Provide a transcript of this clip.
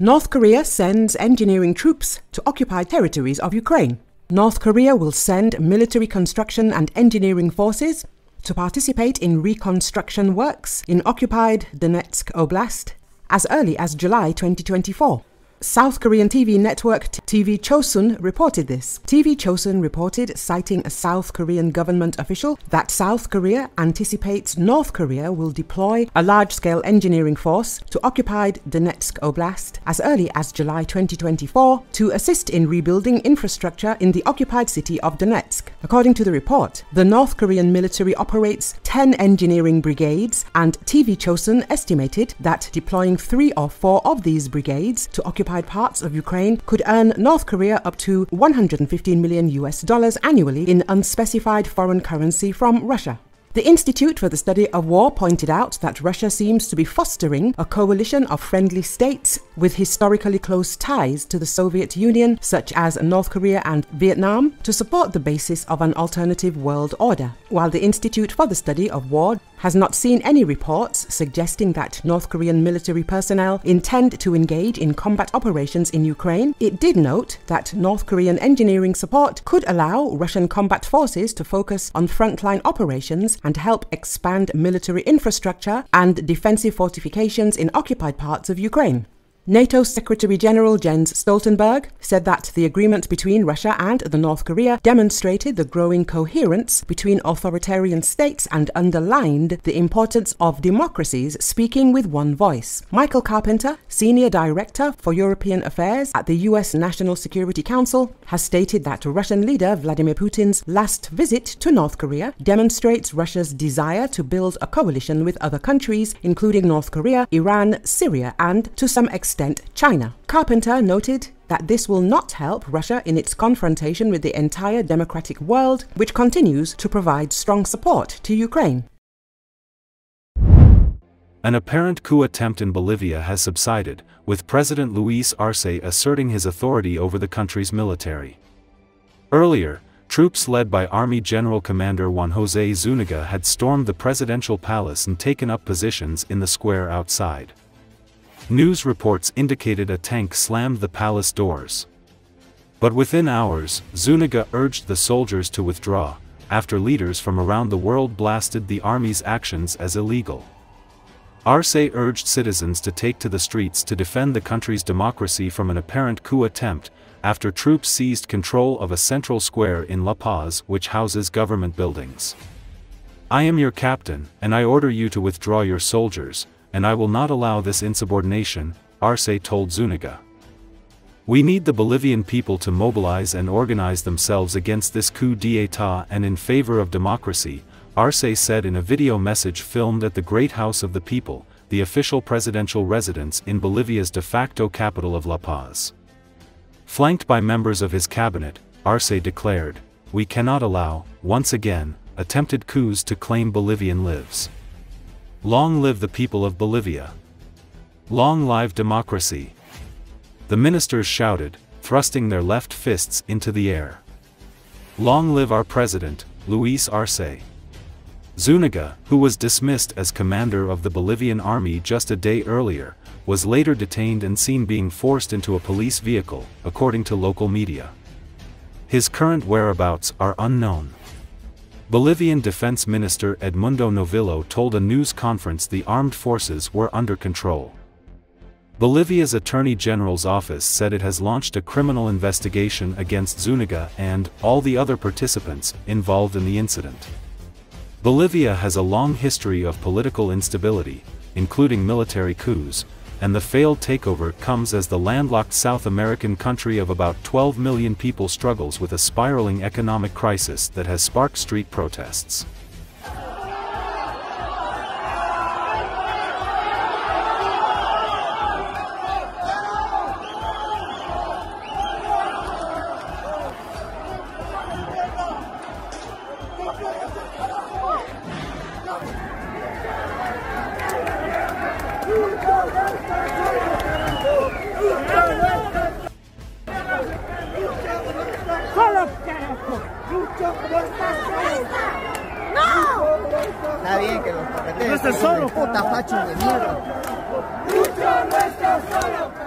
North Korea sends engineering troops to occupied territories of Ukraine. North Korea will send military construction and engineering forces to participate in reconstruction works in occupied Donetsk Oblast as early as July 2024. South Korean TV network TV Chosun reported this. TV Chosun reported, citing a South Korean government official, that South Korea anticipates North Korea will deploy a large scale engineering force to occupied Donetsk Oblast as early as July 2024 to assist in rebuilding infrastructure in the occupied city of Donetsk. According to the report, the North Korean military operates 10 engineering brigades, and TV Chosun estimated that deploying three or four of these brigades to occupied parts of Ukraine could earn North Korea up to 115 million US dollars annually in unspecified foreign currency from Russia. The Institute for the Study of War pointed out that Russia seems to be fostering a coalition of friendly states with historically close ties to the Soviet Union, such as North Korea and Vietnam, to support the basis of an alternative world order. While the Institute for the Study of War has not seen any reports suggesting that North Korean military personnel intend to engage in combat operations in Ukraine, it did note that North Korean engineering support could allow Russian combat forces to focus on frontline operations and help expand military infrastructure and defensive fortifications in occupied parts of Ukraine. NATO Secretary General Jens Stoltenberg said that the agreement between Russia and the North Korea demonstrated the growing coherence between authoritarian states and underlined the importance of democracies speaking with one voice. Michael Carpenter, Senior Director for European Affairs at the US National Security Council, has stated that Russian leader Vladimir Putin's last visit to North Korea demonstrates Russia's desire to build a coalition with other countries, including North Korea, Iran, Syria, and to some extent extent China. Carpenter noted that this will not help Russia in its confrontation with the entire democratic world, which continues to provide strong support to Ukraine. An apparent coup attempt in Bolivia has subsided, with President Luis Arce asserting his authority over the country's military. Earlier, troops led by Army General Commander Juan Jose Zuniga had stormed the presidential palace and taken up positions in the square outside. News reports indicated a tank slammed the palace doors. But within hours, Zuniga urged the soldiers to withdraw, after leaders from around the world blasted the army's actions as illegal. Arce urged citizens to take to the streets to defend the country's democracy from an apparent coup attempt, after troops seized control of a central square in La Paz which houses government buildings. I am your captain, and I order you to withdraw your soldiers, and I will not allow this insubordination, Arce told Zuniga. We need the Bolivian people to mobilize and organize themselves against this coup d'état and in favor of democracy, Arce said in a video message filmed at the Great House of the People, the official presidential residence in Bolivia's de facto capital of La Paz. Flanked by members of his cabinet, Arce declared, We cannot allow, once again, attempted coups to claim Bolivian lives. Long live the people of Bolivia. Long live democracy. The ministers shouted, thrusting their left fists into the air. Long live our president, Luis Arce. Zuniga, who was dismissed as commander of the Bolivian army just a day earlier, was later detained and seen being forced into a police vehicle, according to local media. His current whereabouts are unknown. Bolivian Defense Minister Edmundo Novillo told a news conference the armed forces were under control. Bolivia's Attorney General's office said it has launched a criminal investigation against Zuniga and all the other participants involved in the incident. Bolivia has a long history of political instability, including military coups, and the failed takeover comes as the landlocked South American country of about 12 million people struggles with a spiraling economic crisis that has sparked street protests. No estás solo. Puta facho de mierda. Solo.